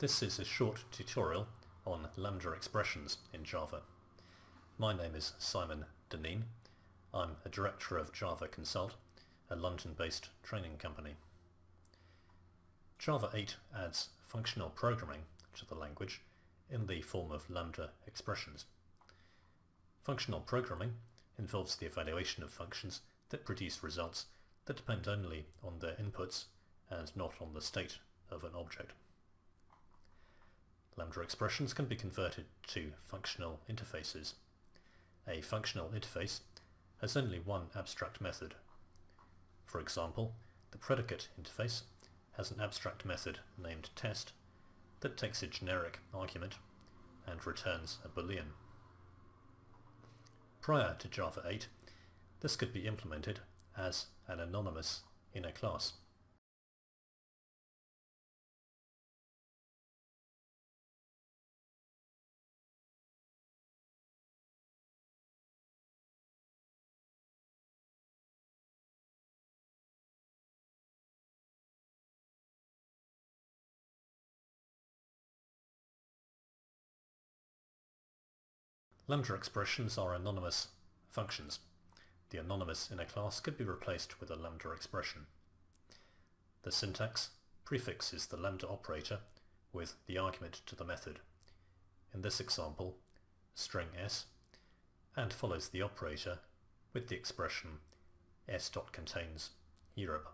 This is a short tutorial on lambda expressions in Java. My name is Simon Dineen. I'm a director of Java Consult, a London-based training company. Java 8 adds functional programming to the language in the form of lambda expressions. Functional programming involves the evaluation of functions that produce results that depend only on their inputs and not on the state of an object. Lambda expressions can be converted to functional interfaces. A functional interface has only one abstract method. For example, the predicate interface has an abstract method named test that takes a generic argument and returns a boolean. Prior to Java 8, this could be implemented as an anonymous inner class. Lambda expressions are anonymous functions. The anonymous inner class could be replaced with a lambda expression. The syntax prefixes the lambda operator with the argument to the method. In this example, string s, and follows the operator with the expression s.contains Europe.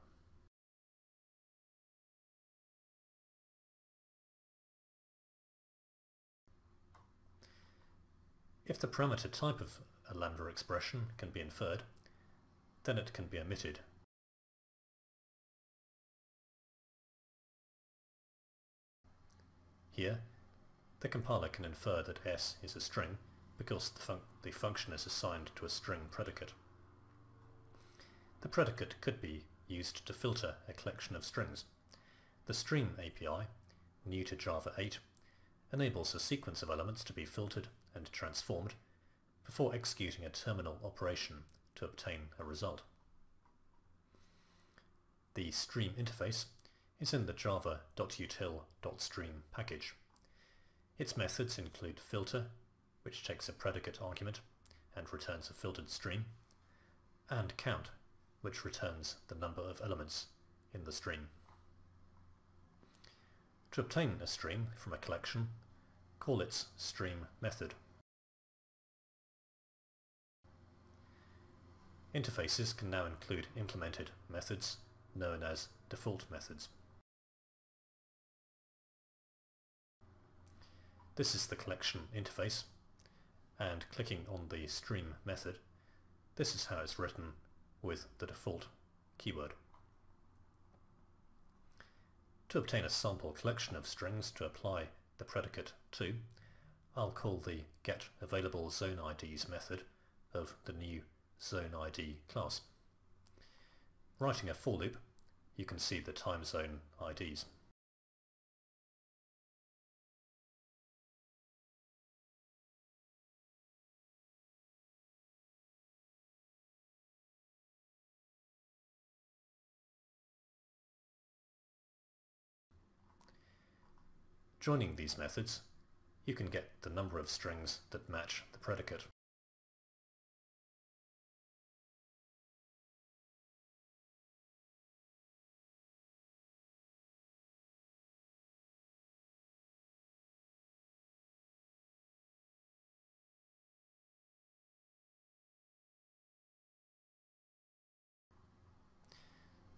If the parameter type of a lambda expression can be inferred, then it can be omitted. Here, the compiler can infer that s is a string because the, the function is assigned to a string predicate. The predicate could be used to filter a collection of strings. The Stream API, new to Java 8, enables a sequence of elements to be filtered and transformed before executing a terminal operation to obtain a result. The stream interface is in the java.util.stream package. Its methods include filter, which takes a predicate argument and returns a filtered stream, and count, which returns the number of elements in the stream. To obtain a stream from a collection, call its stream method. Interfaces can now include implemented methods known as default methods. This is the collection interface and clicking on the stream method this is how it's written with the default keyword. To obtain a sample collection of strings to apply the predicate to, I'll call the getAvailableZoneIDs method of the new ZoneID class. Writing a for loop, you can see the time zone IDs. Joining these methods, you can get the number of strings that match the predicate.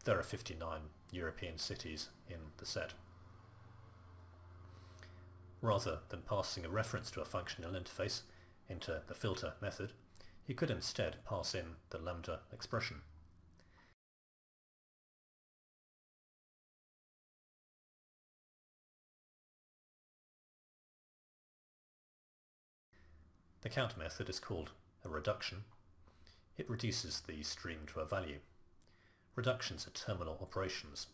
There are 59 European cities in the set. Rather than passing a reference to a functional interface into the filter method, you could instead pass in the lambda expression. The count method is called a reduction. It reduces the stream to a value. Reductions are terminal operations.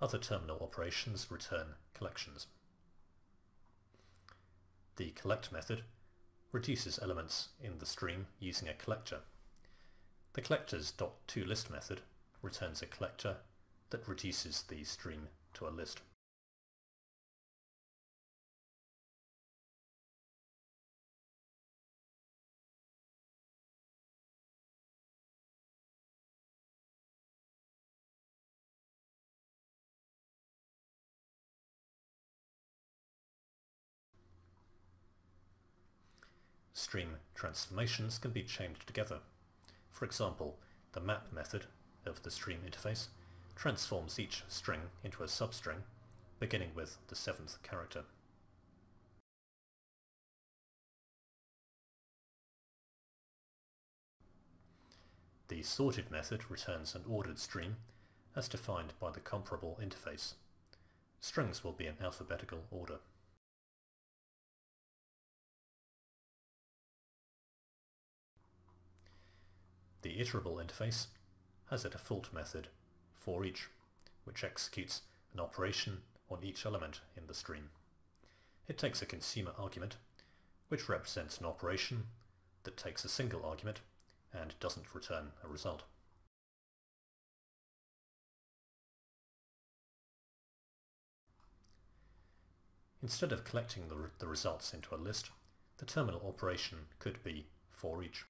Other terminal operations return collections. The collect method reduces elements in the stream using a collector. The collectors.toList method returns a collector that reduces the stream to a list. Stream transformations can be chained together. For example, the map method of the stream interface transforms each string into a substring, beginning with the seventh character. The sorted method returns an ordered stream as defined by the comparable interface. Strings will be in alphabetical order. The iterable interface has a default method for each, which executes an operation on each element in the stream. It takes a consumer argument, which represents an operation that takes a single argument and doesn't return a result. Instead of collecting the, the results into a list, the terminal operation could be for each.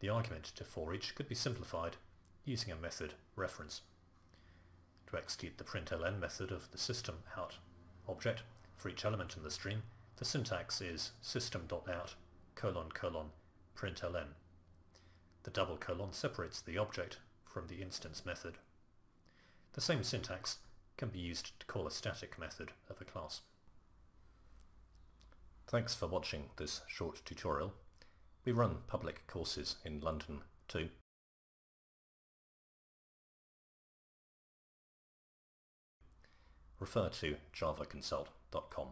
The argument to for each could be simplified using a method reference. To execute the println method of the system out object for each element in the stream, the syntax is system.out colon colon println. The double colon separates the object from the instance method. The same syntax can be used to call a static method of a class. Thanks for watching this short tutorial. We run public courses in London too. Refer to javaconsult.com.